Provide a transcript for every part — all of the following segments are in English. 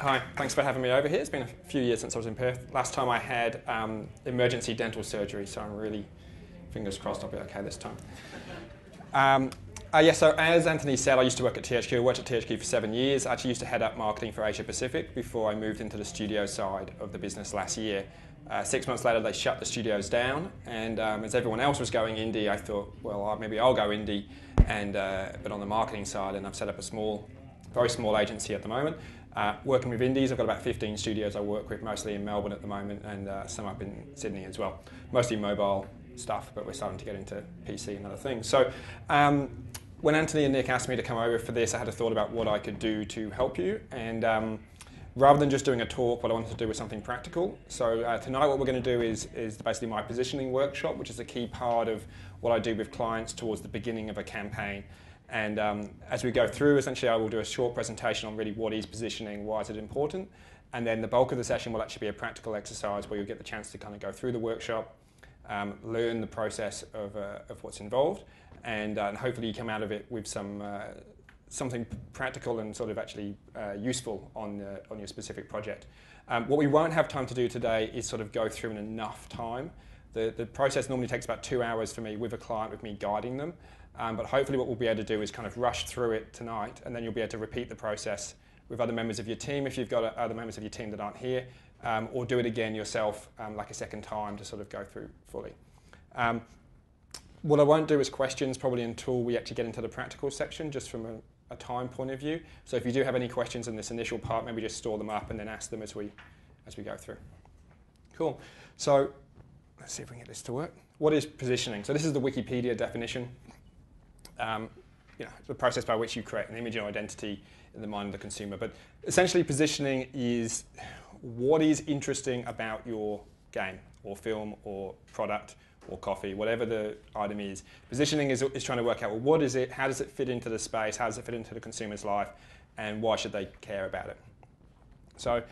Hi, thanks for having me over here. It's been a few years since I was in Perth. Last time I had um, emergency dental surgery, so I'm really, fingers crossed, I'll be okay this time. Um, uh, yeah, so as Anthony said, I used to work at THQ. I worked at THQ for seven years. I actually used to head up marketing for Asia Pacific before I moved into the studio side of the business last year. Uh, six months later, they shut the studios down, and um, as everyone else was going indie, I thought, well, maybe I'll go indie, and uh, but on the marketing side, and I've set up a small, very small agency at the moment. Uh, working with indies, I've got about 15 studios I work with, mostly in Melbourne at the moment, and uh, some up in Sydney as well. Mostly mobile stuff, but we're starting to get into PC and other things. So, um, when Anthony and Nick asked me to come over for this, I had a thought about what I could do to help you, and um, rather than just doing a talk, what I wanted to do was something practical. So uh, tonight, what we're going to do is is basically my positioning workshop, which is a key part of what I do with clients towards the beginning of a campaign. And um, as we go through, essentially, I will do a short presentation on really what is positioning, why is it important, and then the bulk of the session will actually be a practical exercise where you'll get the chance to kind of go through the workshop, um, learn the process of, uh, of what's involved, and, uh, and, hopefully you come out of it with some uh, something practical and sort of actually uh, useful on, on your specific project. Um, what we won't have time to do today is sort of go through in enough time. The, the process normally takes about two hours for me with a client, with me guiding them. Um, but hopefully, what we'll be able to do is kind of rush through it tonight, and then you'll be able to repeat the process with other members of your team if you've got uh, other members of your team that aren't here, um, or do it again yourself, um, like a second time, to sort of go through fully. Um, what I won't do is questions probably until we actually get into the practical section, just from a, a, time point of view. So if you do have any questions in this initial part, maybe just store them up and then ask them as we as we go through. Cool. So let's see if we can get this to work. What is positioning? So this is the Wikipedia definition um, you know, the process by which you create an image or identity in the mind of the consumer. But essentially, positioning is what is interesting about your game or film or product or coffee, whatever the item is. Positioning is, is trying to work out well, what is it, how does it fit into the space, how does it fit into the consumer's life, and why should they care about it. So,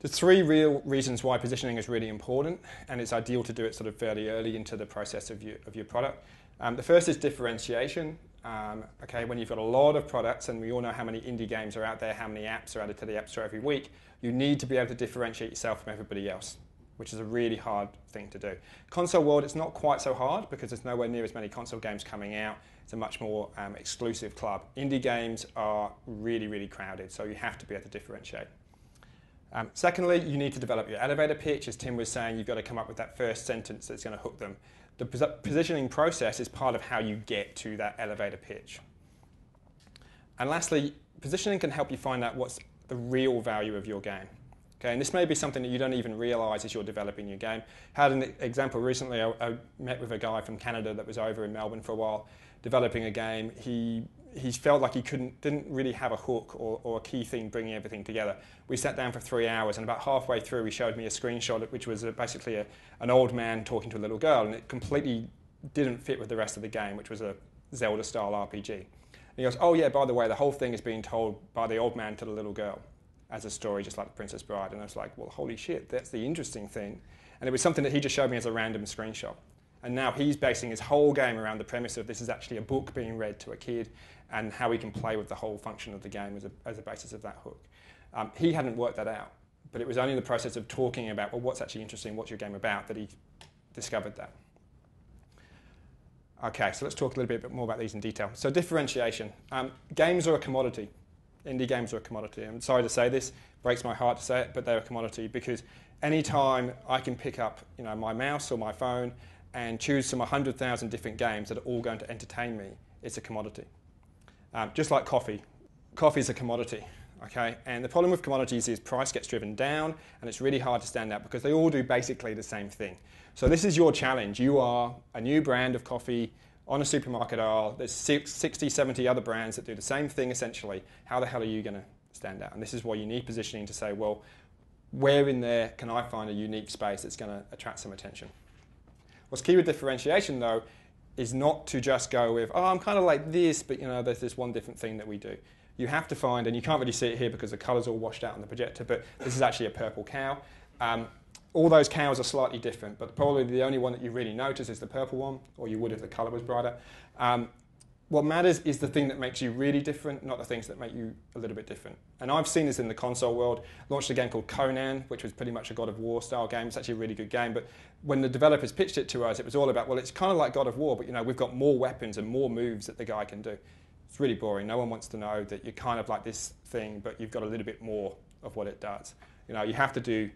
there's three real reasons why positioning is really important, and it's ideal to do it sort of fairly early into the process of your, of your product. Um, the first is differentiation. Um, okay, when you've got a lot of products, and we all know how many indie games are out there, how many apps are added to the App Store every week, you need to be able to differentiate yourself from everybody else, which is a really hard thing to do. Console world, it's not quite so hard because there's nowhere near as many console games coming out. It's a much more um, exclusive club. Indie games are really, really crowded, so you have to be able to differentiate. Um, secondly, you need to develop your elevator pitch. As Tim was saying, you've got to come up with that first sentence that's going to hook them the positioning process is part of how you get to that elevator pitch. And lastly, positioning can help you find out what's the real value of your game. Okay, and this may be something that you don't even realize as you're developing your game. I had an example recently. I, I met with a guy from Canada that was over in Melbourne for a while developing a game. He he felt like he couldn't, didn't really have a hook or, or, a key thing bringing everything together. We sat down for three hours, and about halfway through, he showed me a screenshot, which was a, basically a, an old man talking to a little girl, and it completely didn't fit with the rest of the game, which was a Zelda-style RPG. And he goes, "Oh yeah, by the way, the whole thing is being told by the old man to the little girl as a story, just like the Princess Bride." And I was like, "Well, holy shit, that's the interesting thing." And it was something that he just showed me as a random screenshot. And now he's basing his whole game around the premise of this is actually a book being read to a kid and how he can play with the whole function of the game as a, as a basis of that hook. Um, he hadn't worked that out, but it was only in the process of talking about, well, what's actually interesting, what's your game about, that he discovered that. Okay, so let's talk a little bit more about these in detail. So differentiation. Um, games are a commodity. Indie games are a commodity. I'm sorry to say this, breaks my heart to say it, but they're a commodity because anytime I can pick up you know, my mouse or my phone and choose from 100,000 different games that are all going to entertain me, it's a commodity. Um, just like coffee, coffee is a commodity. Okay, and the problem with commodities is price gets driven down, and it's really hard to stand out because they all do basically the same thing. So this is your challenge. You are a new brand of coffee on a supermarket aisle. There's 60, 70 other brands that do the same thing essentially. How the hell are you going to stand out? And this is why you need positioning to say, well, where in there can I find a unique space that's going to attract some attention? What's key with differentiation though is not to just go with, oh, I'm kind of like this, but you know, there's this one different thing that we do. you have to find, and you can't really see it here because the colour's all washed out on the projector, but this is actually a purple cow. Um, all those cows are slightly different, but probably the only one that you really notice is the purple one, or you would if the colour was brighter. Um, what matters is the thing that makes you really different, not the things that make you a little bit different. And I've seen this in the console world. Launched a game called Conan, which was pretty much a God of War style game. It's actually a really good game. But when the developers pitched it to us, it was all about, well, it's kind of like God of War, but you know, we've got more weapons and more moves that the guy can do. It's really boring. No one wants to know that you're kind of like this thing, but you've got a little bit more of what it does. You know, you have to do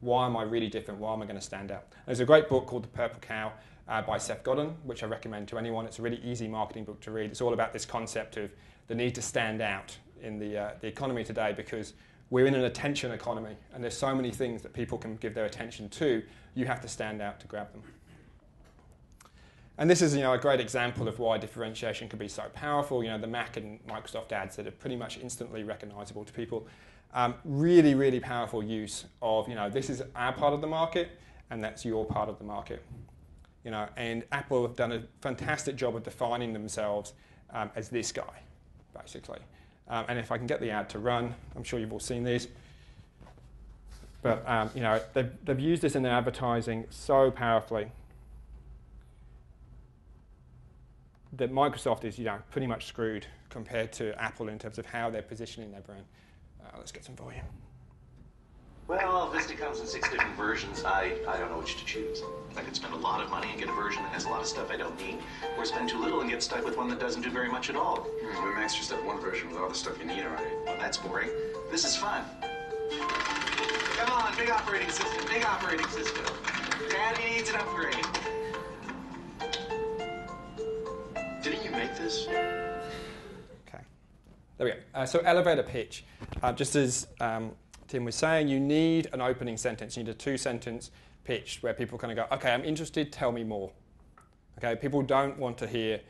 why am I really different? Why am I going to stand out? There's a great book called The Purple Cow uh, by Seth Godin, which I recommend to anyone. It's a really easy marketing book to read. It's all about this concept of the need to stand out in the, uh, the economy today because we're in an attention economy and there's so many things that people can give their attention to. You have to stand out to grab them. And this is you know, a great example of why differentiation can be so powerful. You know, the Mac and Microsoft ads that are pretty much instantly recognizable to people. Um, really, really powerful use of, you know, this is our part of the market and that's your part of the market. You know, and Apple have done a fantastic job of defining themselves um, as this guy, basically. Um, and if I can get the ad to run, I'm sure you've all seen these. But um, you know, they've, they've used this in their advertising so powerfully that Microsoft is, you know, pretty much screwed compared to Apple in terms of how they're positioning their brand. Uh, let's get some volume. Well, Vista comes in six different versions. I, I don't know which to choose. I could spend a lot of money and get a version that has a lot of stuff I don't need, or spend too little and get stuck with one that doesn't do very much at all. Mm, we Macs just have one version with all the stuff you need already. Well, that's boring. This is fun. Come on, big operating system, big operating system. Daddy needs an upgrade. Didn't you make this? Okay. There we go. Uh, so elevator pitch. Uh, just as um, Tim was saying, you need an opening sentence. You need a two-sentence pitch where people kind of go, okay, I'm interested, tell me more. Okay, people don't want to hear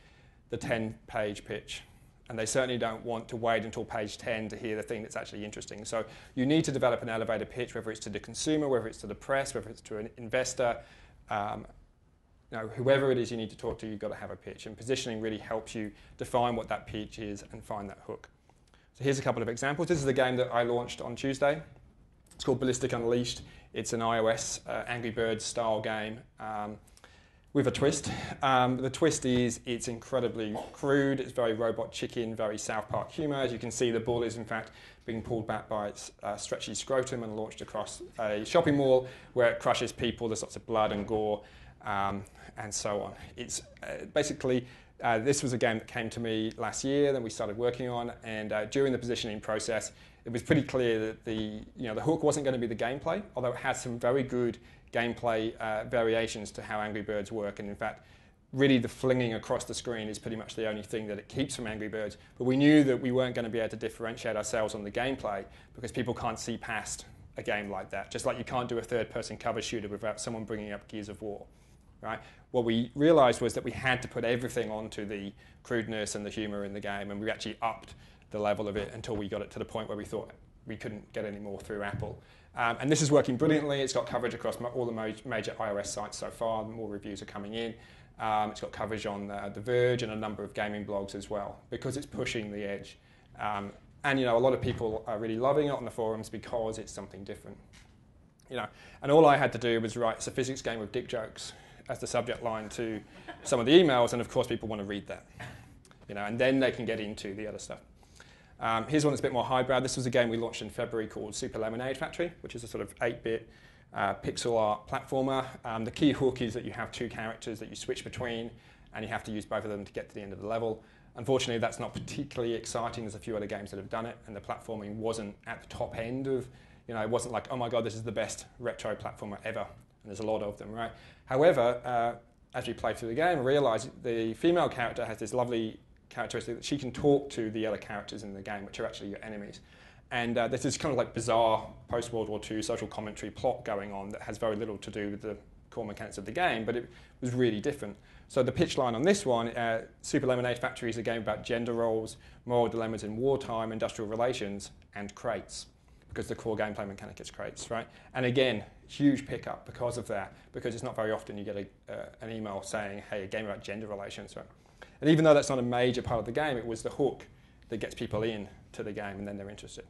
the 10-page pitch. And they certainly don't want to wait until page 10 to hear the thing that's actually interesting. So you need to develop an elevator pitch, whether it's to the consumer, whether it's to the press, whether it's to an investor, um, you know, whoever it is you need to talk to, you've got to have a pitch. And positioning really helps you define what that pitch is and find that hook. So here's a couple of examples. This is a game that I launched on Tuesday. It's called Ballistic Unleashed. It's an iOS uh, Angry Birds style game um, with a twist. Um, the twist is it's incredibly crude. It's very robot chicken, very South Park humour. As you can see, the ball is in fact being pulled back by its uh, stretchy scrotum and launched across a shopping mall where it crushes people. There's lots of blood and gore um, and so on. It's uh, basically uh, this was a game that came to me last year that we started working on, and uh, during the positioning process, it was pretty clear that the you know the hook wasn't going to be the gameplay, although it has some very good gameplay uh, variations to how Angry Birds work, and in fact, really the flinging across the screen is pretty much the only thing that it keeps from Angry Birds. But we knew that we weren't going to be able to differentiate ourselves on the gameplay because people can't see past a game like that. Just like you can't do a third-person cover shooter without someone bringing up Gears of War right? What we realized was that we had to put everything onto the crudeness and the humor in the game, and we actually upped the level of it until we got it to the point where we thought we couldn't get any more through Apple. Um, and this is working brilliantly. It's got coverage across all the major iOS sites so far. More reviews are coming in. Um, it's got coverage on uh, The Verge and a number of gaming blogs as well because it's pushing the edge. Um, and you know, a lot of people are really loving it on the forums because it's something different. You know, and all I had to do was write it's a physics game with dick jokes as the subject line to some of the emails, and of course people want to read that. You know, and then they can get into the other stuff. Um, here's one that's a bit more highbrow. This was a game we launched in February called Super Lemonade Factory, which is a sort of 8-bit uh, pixel art platformer. Um, the key hook is that you have two characters that you switch between, and you have to use both of them to get to the end of the level. Unfortunately, that's not particularly exciting. There's a few other games that have done it, and the platforming wasn't at the top end of, you know, it wasn't like, oh my god, this is the best retro platformer ever and there's a lot of them, right? However, uh, as we play through the game, realise the female character has this lovely characteristic that she can talk to the other characters in the game, which are actually your enemies. And uh, there's this kind of like bizarre post World War II social commentary plot going on that has very little to do with the core mechanics of the game, but it was really different. So the pitch line on this one, uh, Super Lemonade Factory is a game about gender roles, moral dilemmas in wartime, industrial relations, and crates because the core gameplay mechanic is crates, right? And again, huge pickup because of that, because it's not very often you get a, uh, an email saying, hey, a game about gender relations, right? And even though that's not a major part of the game, it was the hook that gets people in to the game, and then they're interested.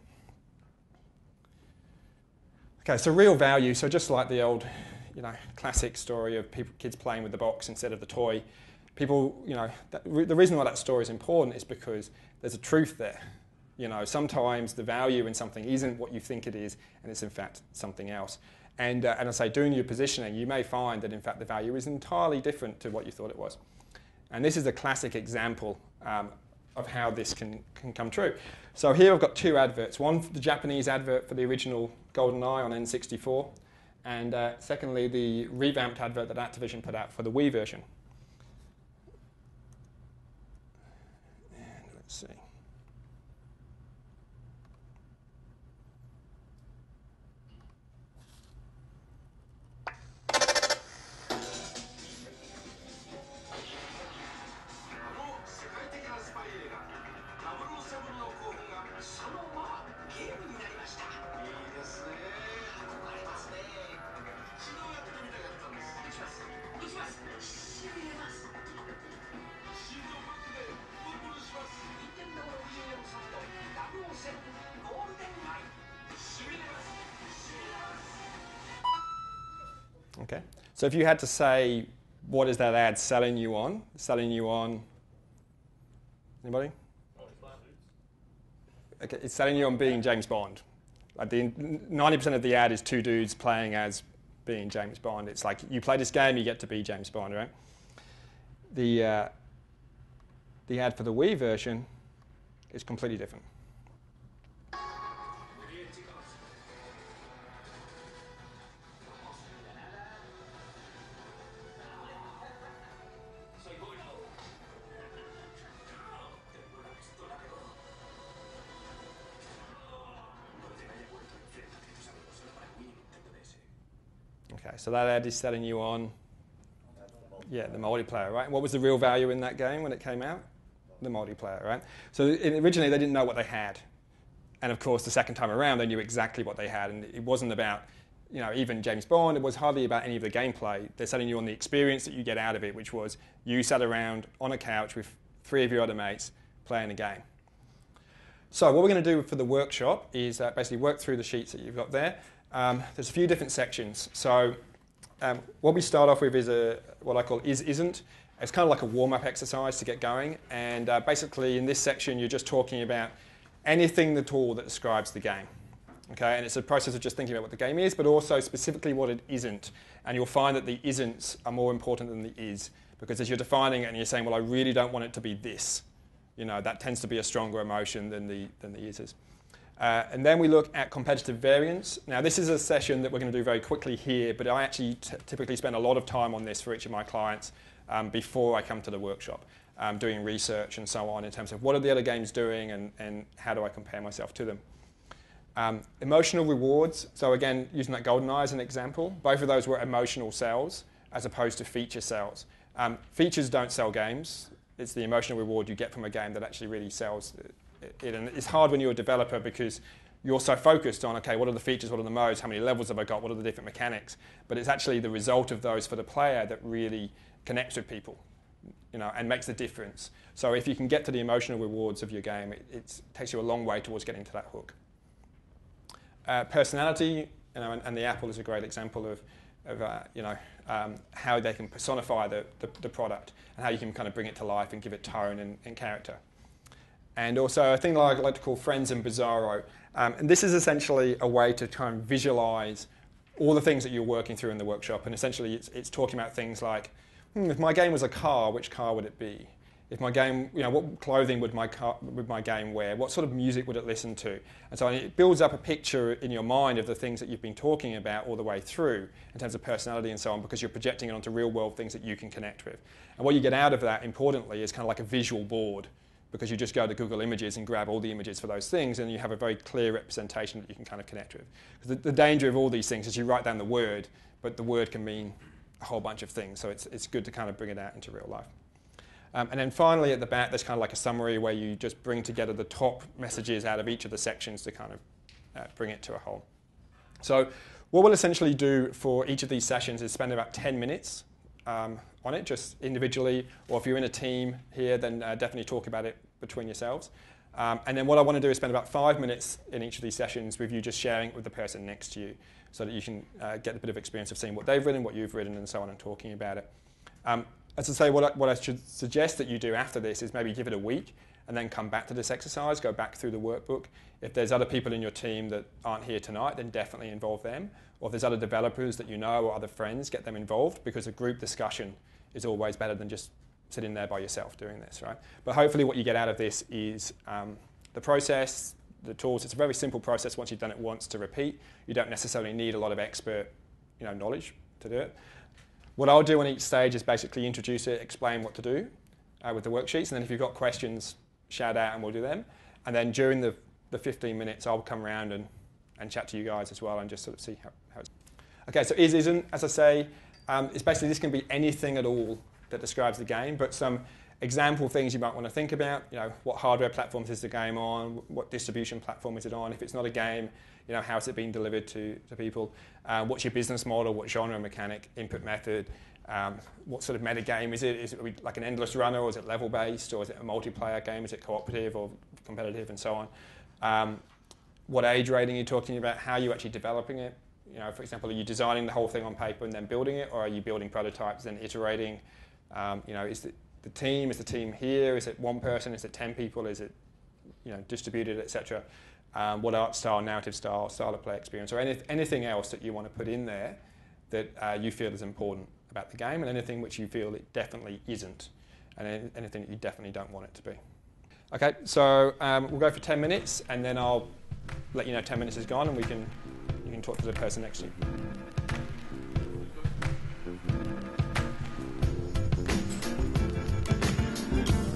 Okay, so real value. So just like the old, you know, classic story of people, kids playing with the box instead of the toy. People, you know, that, the reason why that story is important is because there's a truth there. You know, sometimes the value in something isn't what you think it is, and it's in fact something else. And, uh, and I say, doing your positioning, you may find that in fact the value is entirely different to what you thought it was. And this is a classic example um, of how this can, can come true. So here I've got two adverts. One, the Japanese advert for the original GoldenEye on N64, and uh, secondly, the revamped advert that Activision put out for the Wii version. And let's see. Okay. So if you had to say, what is that ad selling you on? Selling you on. Anybody? Okay, it's selling you on being James Bond. Like the 90% of the ad is two dudes playing as being James Bond. It's like you play this game, you get to be James Bond, right? The uh, the ad for the Wii version is completely different. So that ad is selling you on, yeah, the multiplayer, right? What was the real value in that game when it came out? The multiplayer, right? So originally they didn't know what they had, and of course the second time around they knew exactly what they had, and it wasn't about, you know, even James Bond. It was hardly about any of the gameplay. They're selling you on the experience that you get out of it, which was you sat around on a couch with three of your other mates playing a game. So what we're going to do for the workshop is uh, basically work through the sheets that you've got there. Um, there's a few different sections. So um, what we start off with is a what I call is isn't. It's kind of like a warm-up exercise to get going. And uh, basically, in this section, you're just talking about anything at all that describes the game. Okay, and it's a process of just thinking about what the game is, but also specifically what it isn't. And you'll find that the isn't are more important than the is, because as you're defining it and you're saying, well, I really don't want it to be this, you know, that tends to be a stronger emotion than the than the is. Uh, and then we look at competitive variance. Now, this is a session that we're going to do very quickly here, but I actually typically spend a lot of time on this for each of my clients um, before I come to the workshop, um, doing research and so on in terms of what are the other games doing and, and how do I compare myself to them. Um, emotional rewards, so again, using that GoldenEye as an example, both of those were emotional sales as opposed to feature sales. Um, features don't sell games, it's the emotional reward you get from a game that actually really sells it, and it's hard when you're a developer because you're so focused on okay, what are the features, what are the modes, how many levels have I got, what are the different mechanics? But it's actually the result of those for the player that really connects with people, you know, and makes the difference. So if you can get to the emotional rewards of your game, it, takes you a long way towards getting to that hook. Uh, personality, you know, and, and, the Apple is a great example of, of uh, you know, um, how they can personify the, the, the, product and how you can kind of bring it to life and give it tone and, and character and also a thing that I like to call Friends and Bizarro. Um, and this is essentially a way to kind of visualize all the things that you're working through in the workshop. And essentially, it's, it's talking about things like, hmm, if my game was a car, which car would it be? If my game, you know, what clothing would my, car, would my game wear? What sort of music would it listen to? And so it builds up a picture in your mind of the things that you've been talking about all the way through in terms of personality and so on, because you're projecting it onto real world things that you can connect with. And what you get out of that, importantly, is kind of like a visual board because you just go to Google Images and grab all the images for those things, and you have a very clear representation that you can kind of connect with. The, the, danger of all these things is you write down the word, but the word can mean a whole bunch of things, so it's, it's good to kind of bring it out into real life. Um, and then finally, at the back, there's kind of like a summary where you just bring together the top messages out of each of the sections to kind of uh, bring it to a whole. So, what we'll essentially do for each of these sessions is spend about 10 minutes um, on it, just individually, or if you're in a team here, then uh, definitely talk about it between yourselves. Um, and then what I want to do is spend about five minutes in each of these sessions with you just sharing it with the person next to you so that you can uh, get a bit of experience of seeing what they've written, what you've written, and so on, and talking about it. Um, as I say, what I, what I should suggest that you do after this is maybe give it a week and then come back to this exercise, go back through the workbook. If there's other people in your team that aren't here tonight, then definitely involve them. Or if there's other developers that you know or other friends, get them involved because a group discussion is always better than just sitting there by yourself doing this, right? But hopefully, what you get out of this is um, the process, the tools. It's a very simple process once you've done it once to repeat. You don't necessarily need a lot of expert you know, knowledge to do it. What I'll do on each stage is basically introduce it, explain what to do uh, with the worksheets, and then if you've got questions, shout out and we'll do them. And then during the, the 15 minutes, I'll come around and, and chat to you guys as well and just sort of see how, how it's. Okay, so is isn't, as I say, um, it's basically this can be anything at all that describes the game, but some example things you might want to think about. You know, what hardware platforms is the game on? What distribution platform is it on? If it's not a game, you know, how is it being delivered to, to people? Uh, what's your business model? What genre, mechanic, input method? Um, what sort of meta game is it? Is it like an endless runner, or is it level based, or is it a multiplayer game? Is it cooperative or competitive, and so on? Um, what age rating are you talking about? How are you actually developing it? You know, for example, are you designing the whole thing on paper and then building it, or are you building prototypes and iterating? Um, you know, is the, the team is the team here? Is it one person? Is it ten people? Is it you know distributed, etc. Um, what art style, narrative style, style of play experience, or any, anything else that you want to put in there that uh, you feel is important about the game, and anything which you feel it definitely isn't, and anything that you definitely don't want it to be. Okay, so um, we'll go for 10 minutes, and then I'll let you know 10 minutes is gone, and we can you can talk to the person next to you.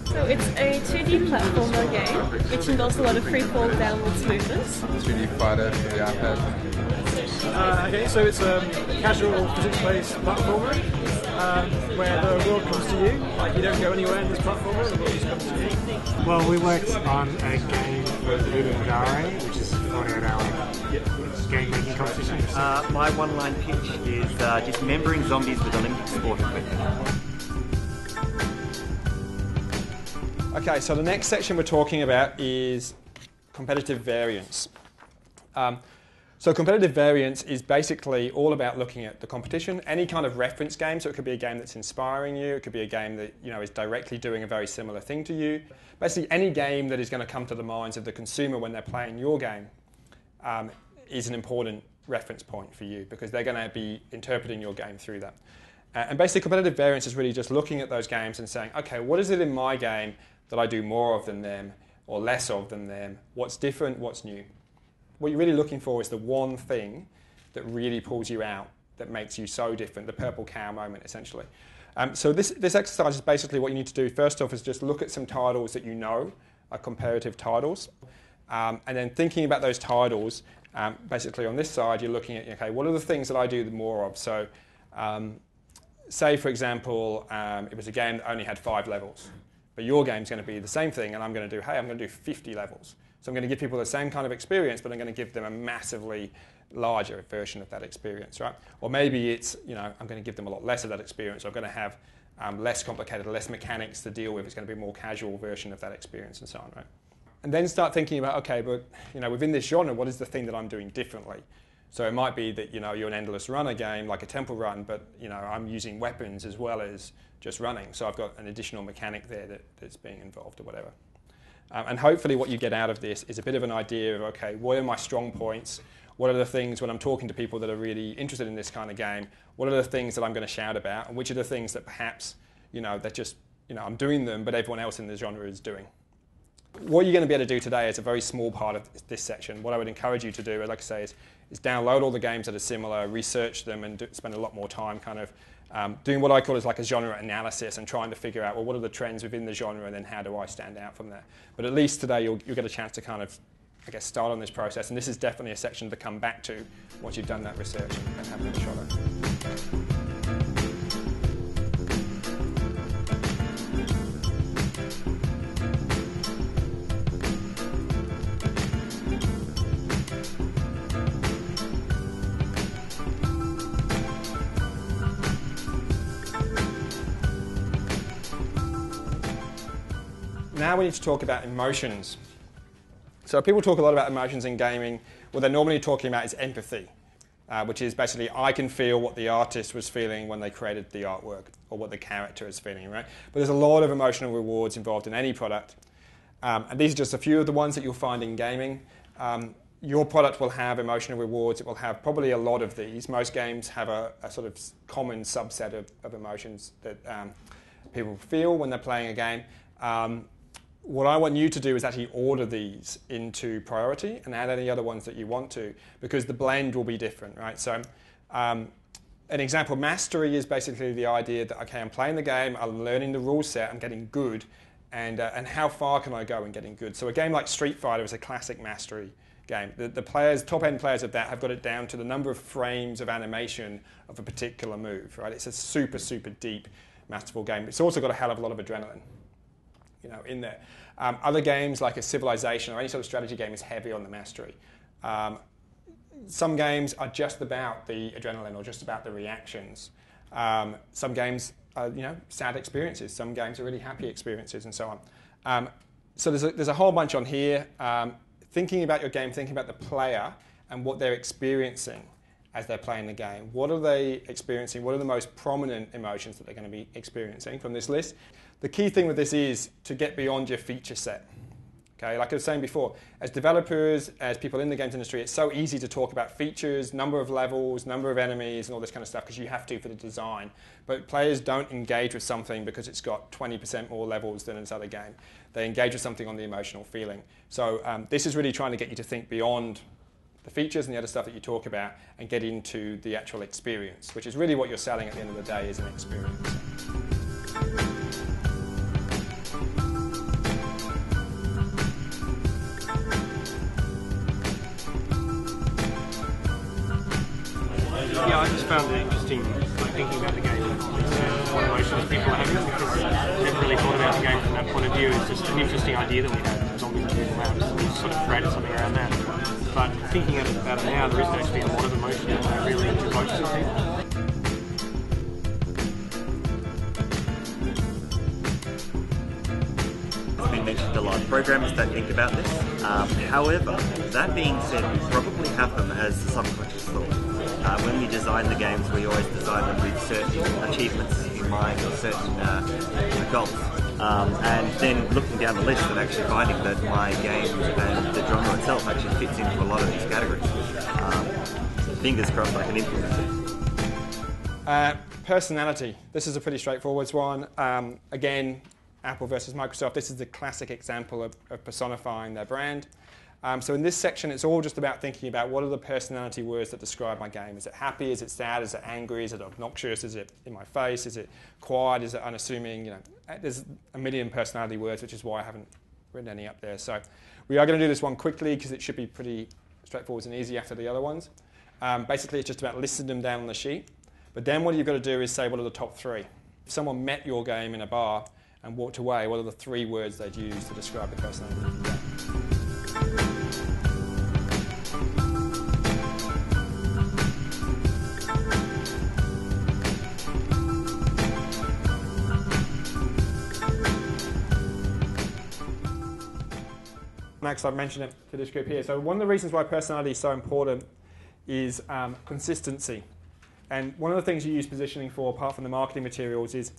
So it's a 2D platformer game, which involves a lot of free fall downwards movements. 2D fighter for the iPad. Uh, okay, so it's a casual physics-based platformer um, where the world comes to you. Like you don't go anywhere in this platformer, the world just comes to you. Well, we worked on a game for Ludum Dare, which is a 48 hour game making competition. Uh, my one line pitch is uh, dismembering zombies with Olympic sport equipment. Okay, so the next section we're talking about is competitive variance. Um, so competitive variance is basically all about looking at the competition, any kind of reference game. So it could be a game that's inspiring you. It could be a game that you know is directly doing a very similar thing to you. Basically, any game that is going to come to the minds of the consumer when they're playing your game um, is an important reference point for you because they're going to be interpreting your game through that. Uh, and basically, competitive variance is really just looking at those games and saying, okay, what is it in my game that I do more of than them or less of than them? What's different? What's new? What you're really looking for is the one thing that really pulls you out, that makes you so different, the purple cow moment, essentially. Um, so this, this exercise is basically what you need to do first off is just look at some titles that you know are comparative titles. Um, and then thinking about those titles, um, basically on this side, you're looking at, okay, what are the things that I do more of? So um, say, for example, um, it was a game that only had five levels. But your game's going to be the same thing, and I'm going to do, hey, I'm going to do 50 levels. So I'm going to give people the same kind of experience, but I'm going to give them a massively larger version of that experience, right? Or maybe it's, you know, I'm going to give them a lot less of that experience. I'm going to have um, less complicated, less mechanics to deal with. It's going to be a more casual version of that experience and so on, right? And then start thinking about, okay, but, you know, within this genre, what is the thing that I'm doing differently? So it might be that, you know, you're an endless runner game, like a temple run, but, you know, I'm using weapons as well as just running. So I've got an additional mechanic there that, that's being involved or whatever. Um, and hopefully, what you get out of this is a bit of an idea of okay, what are my strong points? What are the things when I'm talking to people that are really interested in this kind of game? What are the things that I'm going to shout about? And which are the things that perhaps, you know, that just, you know, I'm doing them, but everyone else in the genre is doing? What you're going to be able to do today is a very small part of this section. What I would encourage you to do, like I say, is, is download all the games that are similar, research them, and do, spend a lot more time kind of um, doing what I call is like a genre analysis and trying to figure out, well, what are the trends within the genre and then how do I stand out from there. But at least today you'll, you'll get a chance to kind of, I guess, start on this process. And this is definitely a section to come back to once you've done that research and have a shot at. Now we need to talk about emotions. So people talk a lot about emotions in gaming. What they're normally talking about is empathy, uh, which is basically I can feel what the artist was feeling when they created the artwork or what the character is feeling, right? But there's a lot of emotional rewards involved in any product. Um, and these are just a few of the ones that you'll find in gaming. Um, your product will have emotional rewards. It will have probably a lot of these. Most games have a, a sort of common subset of, of emotions that um, people feel when they're playing a game. Um, what I want you to do is actually order these into priority and add any other ones that you want to because the blend will be different, right? So, um, an example, mastery is basically the idea that, okay, I'm playing the game, I'm learning the rule set, I'm getting good, and, uh, and how far can I go in getting good? So, a game like Street Fighter is a classic mastery game. The, the players, top end players of that, have got it down to the number of frames of animation of a particular move, right? It's a super, super deep, masterful game. It's also got a hell of a lot of adrenaline you know, in there. Um, other games like a Civilization or any sort of strategy game is heavy on the mastery. Um, some games are just about the adrenaline or just about the reactions. Um, some games are, you know, sad experiences. Some games are really happy experiences and so on. Um, so there's a, there's a whole bunch on here. Um, thinking about your game, thinking about the player and what they're experiencing as they're playing the game. What are they experiencing? What are the most prominent emotions that they're going to be experiencing from this list? The key thing with this is to get beyond your feature set. Okay, like I was saying before, as developers, as people in the games industry, it's so easy to talk about features, number of levels, number of enemies, and all this kind of stuff because you have to for the design. But players don't engage with something because it's got 20% more levels than its other game. They engage with something on the emotional feeling. So um, this is really trying to get you to think beyond the features and the other stuff that you talk about and get into the actual experience, which is really what you're selling at the end of the day is an experience. Found it interesting like, thinking about the game what emotions people are having because I never really thought about the game from that point of view. It's just an interesting idea that we had zombies on Google Maps and we sort of created something around that. But thinking about it now, there isn't actually a lot of emotion that really evokes in people. Mentioned a lot of programmers don't think about this. Um, however, that being said, we probably have them as a subconscious thought. Uh, when we design the games, we always design them with certain achievements in mind or certain uh, goals. Um, and then looking down the list and actually finding that my game and the genre itself actually fits into a lot of these categories. Um, fingers crossed I can implement it. Uh, personality. This is a pretty straightforward one. Um, again, Apple versus Microsoft. This is the classic example of, of personifying their brand. Um, so in this section, it's all just about thinking about what are the personality words that describe my game. Is it happy? Is it sad? Is it angry? Is it obnoxious? Is it in my face? Is it quiet? Is it unassuming? You know, uh, there's a million personality words, which is why I haven't written any up there. So we are going to do this one quickly because it should be pretty straightforward and easy after the other ones. Um, basically, it's just about listing them down on the sheet. But then what you've got to do is say what are the top three. If someone met your game in a bar and walked away, what are the three words they'd use to describe the personality Max, I've mentioned it to this group here. So one of the reasons why personality is so important is um, consistency. And one of the things you use positioning for, apart from the marketing materials, is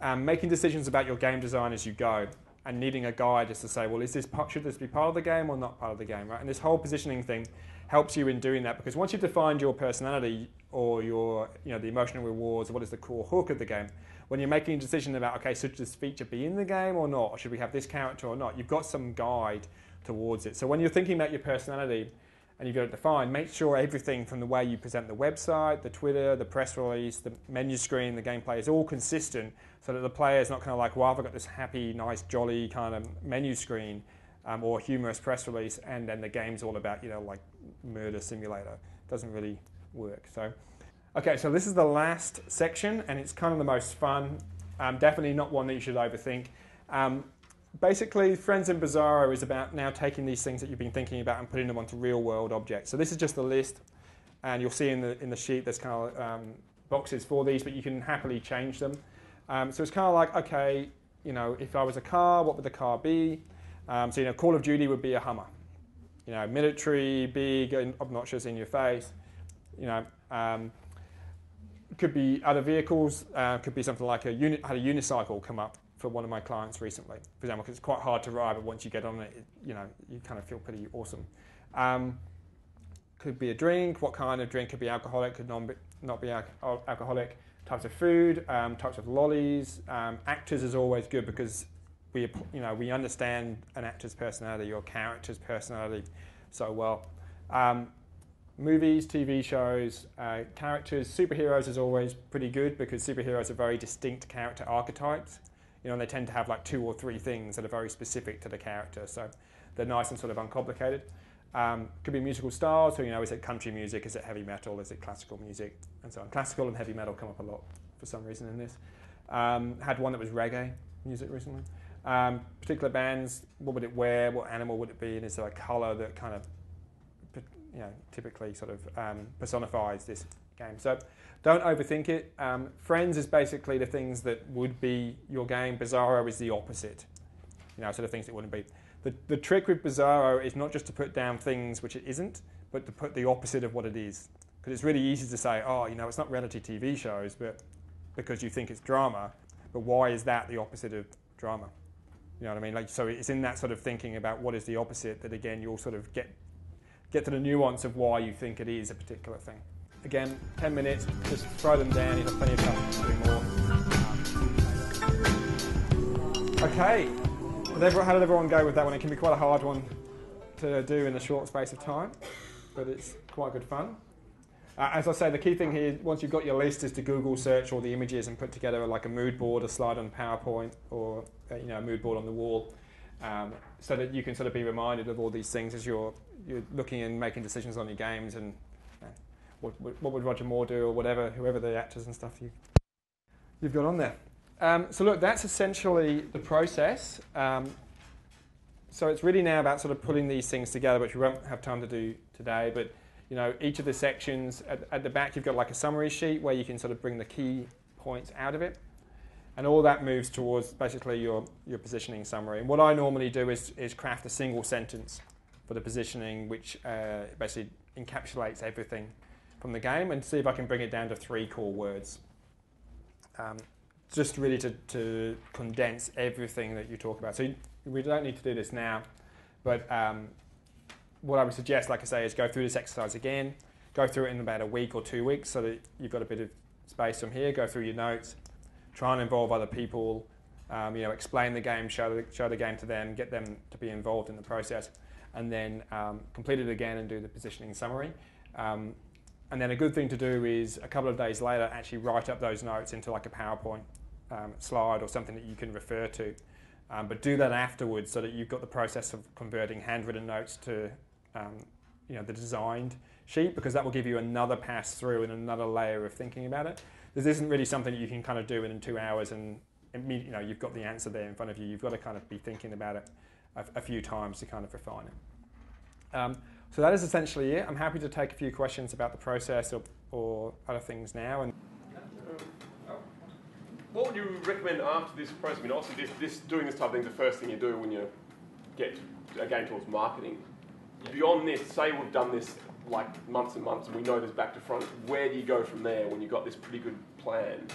um, making decisions about your game design as you go and needing a guide as to say, well, is this part, should this be part of the game or not part of the game, right? And this whole positioning thing helps you in doing that because once you've defined your personality or your, you know, the emotional rewards, what is the core hook of the game, when you're making a decision about, okay, should this feature be in the game or not, or should we have this character or not, you've got some guide towards it. So when you're thinking about your personality and you've got it defined, make sure everything from the way you present the website, the Twitter, the press release, the menu screen, the gameplay is all consistent so that the player is not kind of like, well, I've got this happy, nice, jolly kind of menu screen um, or humorous press release, and then the game's all about, you know, like murder simulator. It doesn't really work. So, okay, so this is the last section, and it's kind of the most fun. Um, definitely not one that you should overthink. Um, basically, Friends in Bizarro is about now taking these things that you've been thinking about and putting them onto real world objects. So this is just the list, and you'll see in the in the sheet there's kind of um, boxes for these, but you can happily change them. Um, so it's kind of like, okay, you know, if I was a car, what would the car be? Um, so you know, Call of Duty would be a Hummer, you know, military, big, obnoxious in your face. You know, um, could be other vehicles. Uh, could be something like a unit. Had a unicycle come up for one of my clients recently, for example, because it's quite hard to ride, but once you get on it, it, you know, you kind of feel pretty awesome. Um, could be a drink. What kind of drink could be alcoholic? Could not be, not be al- alcoholic. Types of food, um, types of lollies. Um, actors is always good because we, you know, we understand an actor's personality or character's personality so well. Um, movies, TV shows, uh, characters, superheroes is always pretty good because superheroes are very distinct character archetypes. You know, they tend to have like two or three things that are very specific to the character, so they're nice and sort of uncomplicated. Um, could be musical styles, so you know, is it country music, is it heavy metal, is it classical music, and so on. Classical and heavy metal come up a lot for some reason in this. Um, had one that was reggae music recently. Um, particular bands, what would it wear, what animal would it be, and is there a colour that kind of, you know, typically sort of um, personifies this game. So don't overthink it. Um, Friends is basically the things that would be your game. Bizarro is the opposite, you know, sort of things that wouldn't be. The, the trick with Bizarro is not just to put down things which it isn't, but to put the opposite of what it is. Because it's really easy to say, oh, you know, it's not reality TV shows, but because you think it's drama. But why is that the opposite of drama? You know what I mean? Like, so it's in that sort of thinking about what is the opposite that again you'll sort of get get to the nuance of why you think it is a particular thing. Again, 10 minutes, just throw them down. You have plenty of time to do more. Okay, how did everyone go with that one? It can be quite a hard one to do in a short space of time, but it's quite good fun. Uh, as I say, the key thing here, once you've got your list, is to Google search all the images and put together like a mood board, a slide on PowerPoint, or uh, you know, a mood board on the wall, um, so that you can sort of be reminded of all these things as you're you're looking and making decisions on your games and you know, what, what would Roger Moore do or whatever, whoever the actors and stuff you you've got on there. Um, so look, that's essentially the process. Um, so it's really now about sort of putting these things together, which we won't have time to do today. But you know, each of the sections at, at the back, you've got like a summary sheet where you can sort of bring the key points out of it, and all that moves towards basically your your positioning summary. And what I normally do is is craft a single sentence for the positioning, which uh, basically encapsulates everything from the game, and see if I can bring it down to three core words. Um, just really to, to condense everything that you talk about. So we don't need to do this now, but um, what I would suggest, like I say, is go through this exercise again, go through it in about a week or two weeks so that you've got a bit of space from here, go through your notes, try and involve other people, um, you know, explain the game, show the, show the game to them, get them to be involved in the process, and then um, complete it again and do the positioning summary. Um, and then a good thing to do is a couple of days later actually write up those notes into like a PowerPoint um, slide or something that you can refer to. Um, but do that afterwards so that you've got the process of converting handwritten notes to um, you know, the designed sheet because that will give you another pass through and another layer of thinking about it. This isn't really something that you can kind of do in two hours and you know, you've got the answer there in front of you. You've got to kind of be thinking about it a, a few times to kind of refine it. Um, so that is essentially it. I'm happy to take a few questions about the process or, or other things now. And what would you recommend after this process? I mean, obviously, this, this doing this type of thing is the first thing you do when you get again towards marketing. Beyond this, say we've done this like months and months, and we know this back to front. Where do you go from there when you've got this pretty good plan?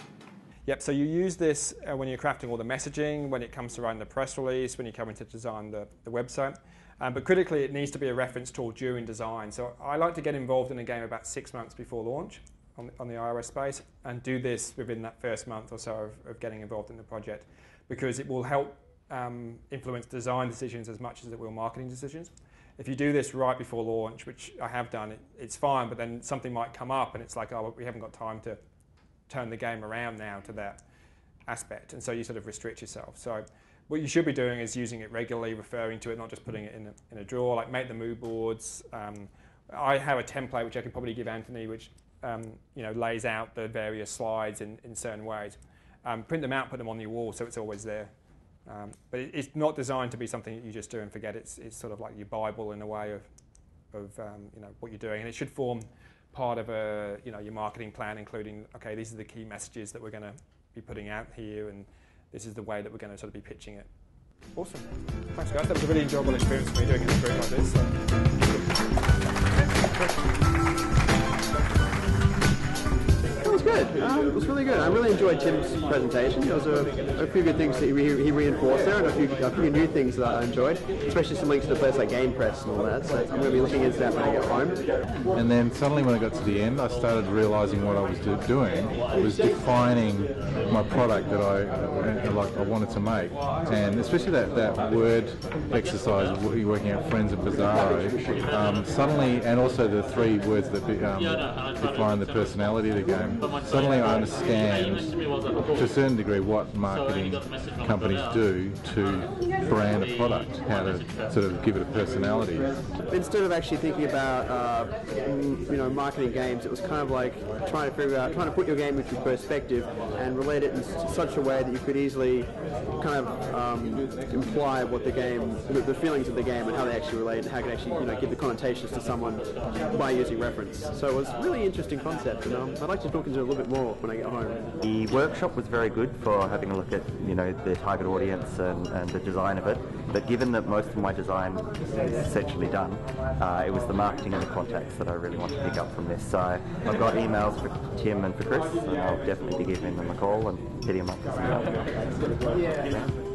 Yep, so you use this uh, when you're crafting all the messaging, when it comes to writing the press release, when you come in to design the, the website. Um, but critically, it needs to be a reference tool during design. So I like to get involved in a game about six months before launch on, on the iOS space and do this within that first month or so of, of getting involved in the project because it will help um, influence design decisions as much as it will marketing decisions. If you do this right before launch, which I have done, it, it's fine, but then something might come up and it's like, oh, we haven't got time to turn the game around now to that aspect. And so you sort of restrict yourself. So what you should be doing is using it regularly, referring to it, not just putting it in a, in a drawer, like make the mood boards. Um, I have a template which I could probably give Anthony, which um, you know, lays out the various slides in, in certain ways. Um, print them out, put them on your wall so it's always there. Um, but it, it's not designed to be something that you just do and forget. It's, it's sort of like your Bible in a way of, of um, you know, what you're doing. And it should form part of a, you know, your marketing plan, including, okay, these are the key messages that we're going to be putting out here and this is the way that we're going to sort of be pitching it. Awesome. Thanks, guys. That was a really enjoyable experience for me doing a group like this. So. Good. Um, it was really good. I really enjoyed Tim's presentation. There was a, a few good things that he, he reinforced there, and a few, a few new things that I enjoyed, especially some links to places like Game Press and all that. So I'm going to be looking into that when I get home. And then suddenly, when I got to the end, I started realizing what I was do- doing was defining my product that I like I wanted to make, and especially that, that word exercise, wo- working out friends and bizarro. Um, suddenly, and also the three words that be, um, define the personality of the game. Suddenly, I understand to a certain degree what marketing companies do to brand a product, how to sort of give it a personality. Instead of actually thinking about uh, you know marketing games, it was kind of like trying to figure out, trying to put your game into perspective and relate it in such a way that you could easily kind of um, imply what the game, the, feelings of the game, and how they actually relate, and how can actually you know give the connotations to someone by using reference. So it was really interesting concept, and um, I'd like to talk into a little bit more when I get home. The workshop was very good for having a look at, you know, the target audience and, and the design of it. But given that most of my design is essentially done, uh, it was the marketing and the contacts that I really want to pick up from this. So I've got emails for Tim and for Chris, and I'll definitely be giving them a call and hitting them up for some help. Yeah.